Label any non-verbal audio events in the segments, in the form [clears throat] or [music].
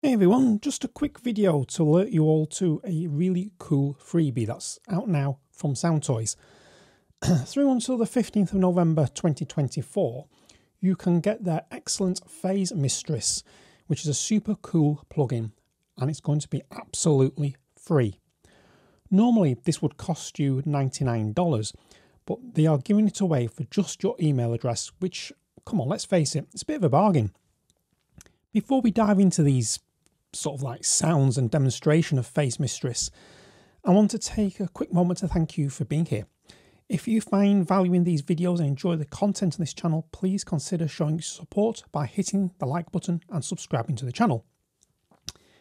Hey everyone, just a quick video to alert you all to a really cool freebie that's out now from Soundtoys. [clears throat] Through until the 15th of November 2024, you can get their excellent PhaseMistress, which is a super cool plugin and it's going to be absolutely free. Normally, this would cost you $99, but they are giving it away for just your email address, which, come on, let's face it, it's a bit of a bargain. Before we dive into these sort of like sounds and demonstration of PhaseMistress, I want to take a quick moment to thank you for being here. If you find value in these videos and enjoy the content on this channel, please consider showing support by hitting the like button and subscribing to the channel.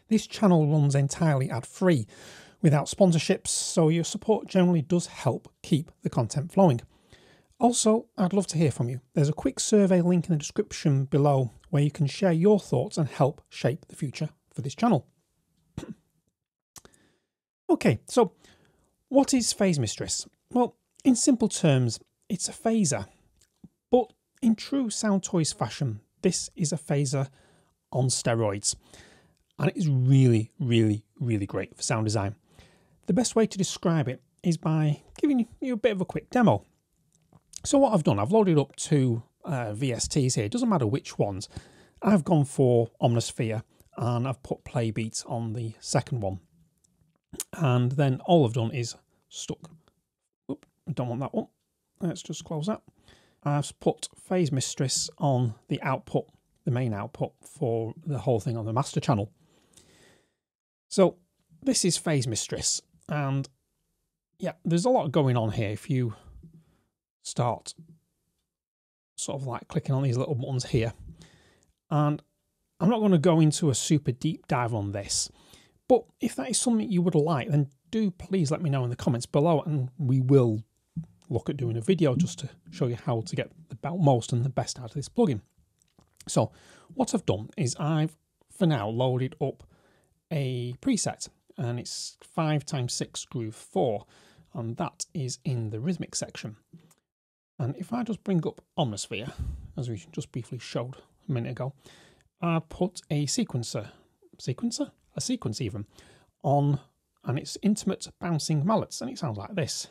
This channel runs entirely ad free without sponsorships, so your support generally does help keep the content flowing. Also, I'd love to hear from you. There's a quick survey link in the description below where you can share your thoughts and help shape the future for this channel. [clears throat] okay, so what is PhaseMistress? Well, in simple terms, it's a phaser, but in true Soundtoys fashion, this is a phaser on steroids, and it is really, really, really great for sound design. The best way to describe it is by giving you a bit of a quick demo. So what I've done, I've loaded up two uh, VSTs here, it doesn't matter which ones. I've gone for Omnisphere and I've put Playbeats on the second one. And then all I've done is stuck. Oop, don't want that one. Let's just close that. I've put PhaseMistress on the output, the main output for the whole thing on the master channel. So this is PhaseMistress and yeah, there's a lot going on here. If you start sort of like clicking on these little buttons here and I'm not going to go into a super deep dive on this, but if that is something you would like, then do please let me know in the comments below and we will look at doing a video just to show you how to get the most and the best out of this plugin. So what I've done is I've, for now, loaded up a preset and it's 5 times 6 groove 4 and that is in the rhythmic section. And if I just bring up Omnisphere, as we just briefly showed a minute ago, I put a sequencer, sequencer? A sequence even, on and it's intimate bouncing mallets and it sounds like this.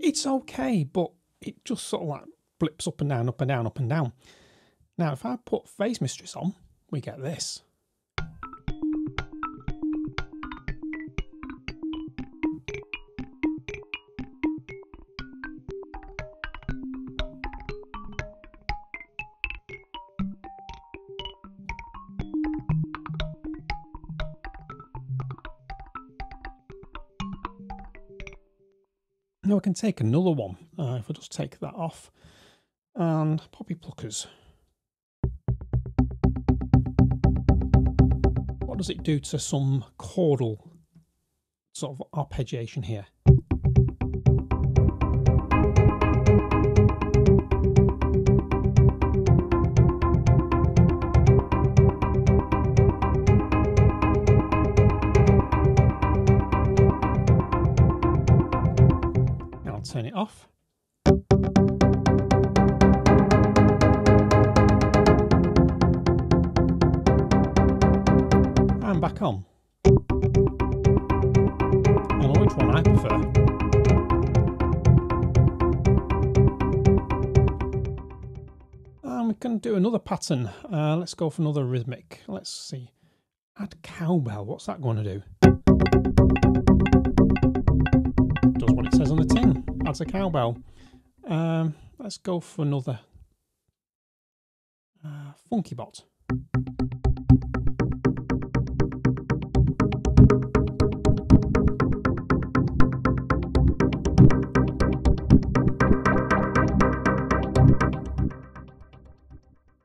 It's okay, but it just sort of like blips up and down, up and down, up and down. Now, if I put PhaseMistress on, we get this. Now I can take another one. Uh, if I just take that off and poppy pluckers. What does it do to some chordal sort of arpeggiation here? Turn it off. And back on. I know which one I prefer. And we can do another pattern. Uh, let's go for another rhythmic. Let's see. Add cowbell. What's that going to do? Adds a cowbell. Um, let's go for another uh, funky bot.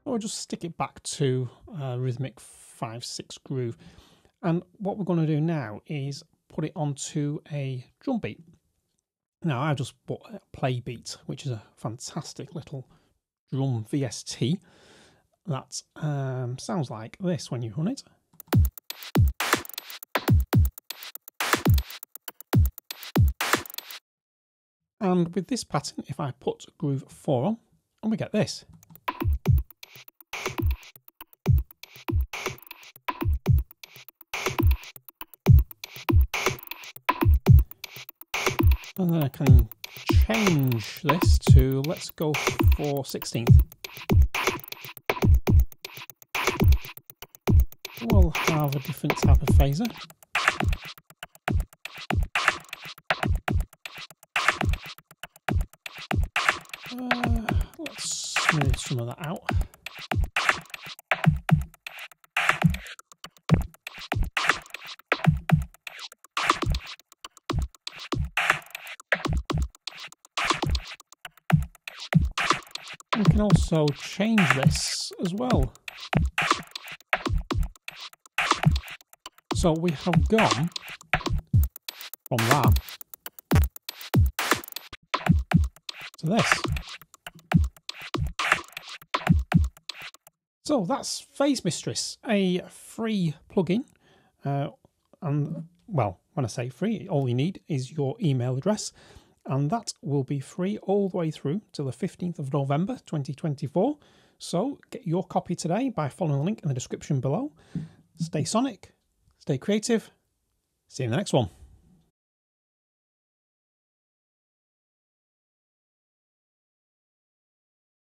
Or just stick it back to uh, rhythmic 5 6 groove. And what we're going to do now is put it onto a drum beat. Now I've just bought Playbeat, which is a fantastic little drum VST that um, sounds like this when you run it. And with this pattern, if I put groove 4 on, and we get this. And then I can change this to, let's go for 16th. We'll have a different type of phaser. Uh, let's smooth some of that out. We can also change this as well. So we have gone from that to this. So that's PhaseMistress, a free plugin. Uh, and well, when I say free, all you need is your email address, and that will be free all the way through till the 15th of November 2024. So get your copy today by following the link in the description below. Stay sonic, stay creative. See you in the next one.